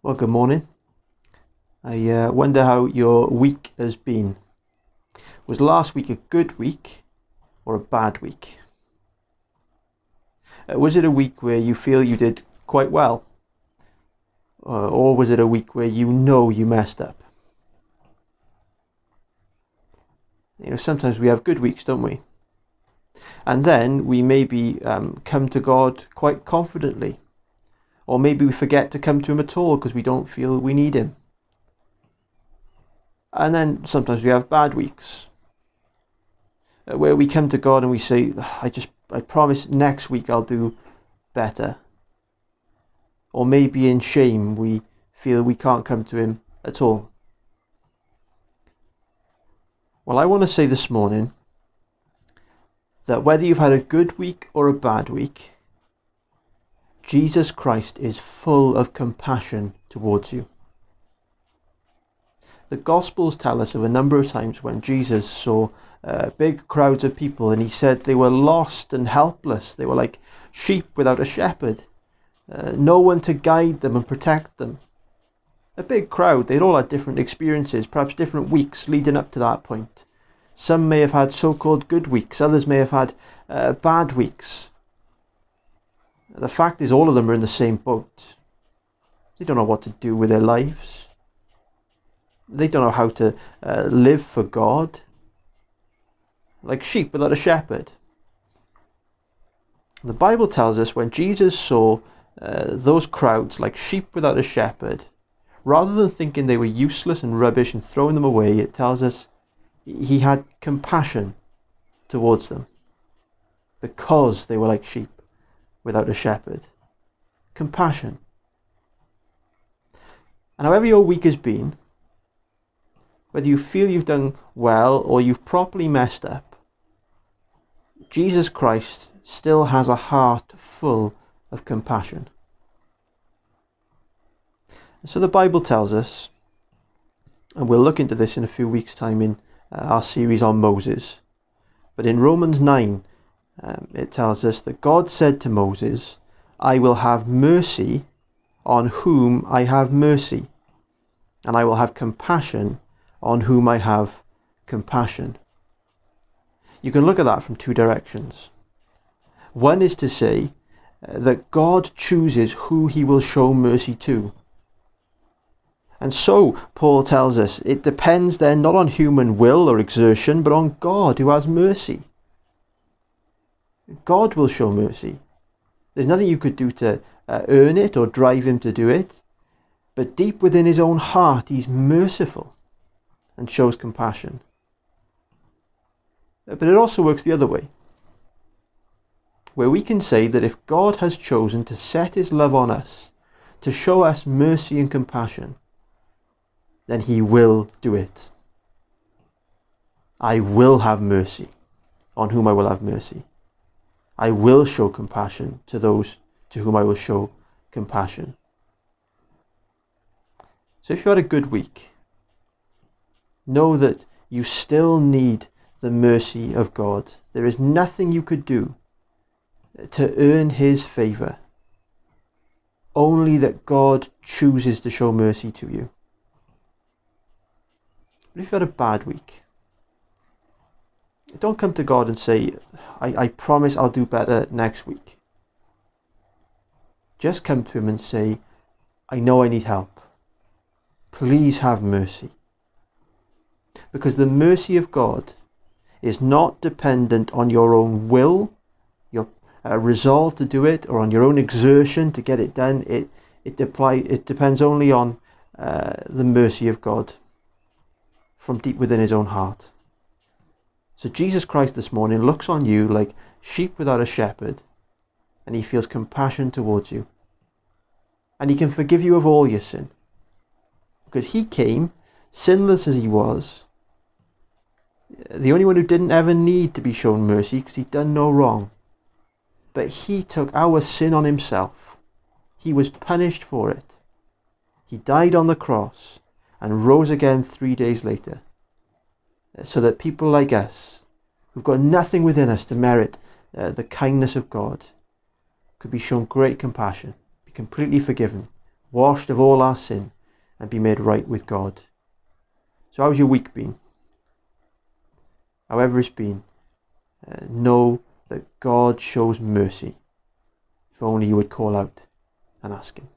Well, good morning. I uh, wonder how your week has been. Was last week a good week or a bad week? Uh, was it a week where you feel you did quite well? Uh, or was it a week where you know you messed up? You know, sometimes we have good weeks, don't we? And then we maybe um, come to God quite confidently. Or maybe we forget to come to Him at all because we don't feel we need Him. And then sometimes we have bad weeks uh, where we come to God and we say, I just, I promise next week I'll do better. Or maybe in shame we feel we can't come to Him at all. Well, I want to say this morning that whether you've had a good week or a bad week, Jesus Christ is full of compassion towards you. The Gospels tell us of a number of times when Jesus saw uh, big crowds of people and he said they were lost and helpless. They were like sheep without a shepherd, uh, no one to guide them and protect them. A big crowd, they'd all had different experiences, perhaps different weeks leading up to that point. Some may have had so called good weeks, others may have had uh, bad weeks. The fact is, all of them are in the same boat. They don't know what to do with their lives. They don't know how to uh, live for God. Like sheep without a shepherd. The Bible tells us when Jesus saw uh, those crowds like sheep without a shepherd, rather than thinking they were useless and rubbish and throwing them away, it tells us he had compassion towards them because they were like sheep without a shepherd. Compassion. And however your week has been, whether you feel you've done well or you've properly messed up, Jesus Christ still has a heart full of compassion. So the Bible tells us, and we'll look into this in a few weeks' time in uh, our series on Moses, but in Romans 9, um, it tells us that God said to Moses, I will have mercy on whom I have mercy, and I will have compassion on whom I have compassion. You can look at that from two directions. One is to say uh, that God chooses who he will show mercy to. And so, Paul tells us, it depends then not on human will or exertion, but on God who has mercy. God will show mercy. There's nothing you could do to uh, earn it or drive him to do it. But deep within his own heart, he's merciful and shows compassion. But it also works the other way, where we can say that if God has chosen to set his love on us, to show us mercy and compassion, then he will do it. I will have mercy on whom I will have mercy. I will show compassion to those to whom I will show compassion. So if you had a good week, know that you still need the mercy of God. There is nothing you could do to earn his favour. Only that God chooses to show mercy to you. But if you had a bad week, don't come to God and say, I, I promise I'll do better next week. Just come to Him and say, I know I need help. Please have mercy. Because the mercy of God is not dependent on your own will, your uh, resolve to do it, or on your own exertion to get it done. It, it, apply, it depends only on uh, the mercy of God from deep within His own heart. So Jesus Christ this morning looks on you like sheep without a shepherd, and he feels compassion towards you. And he can forgive you of all your sin. Because he came, sinless as he was, the only one who didn't ever need to be shown mercy because he'd done no wrong. But he took our sin on himself. He was punished for it. He died on the cross and rose again three days later so that people like us, who've got nothing within us to merit uh, the kindness of God, could be shown great compassion, be completely forgiven, washed of all our sin, and be made right with God. So, how's your week been? However, it's been, uh, know that God shows mercy if only you would call out and ask Him.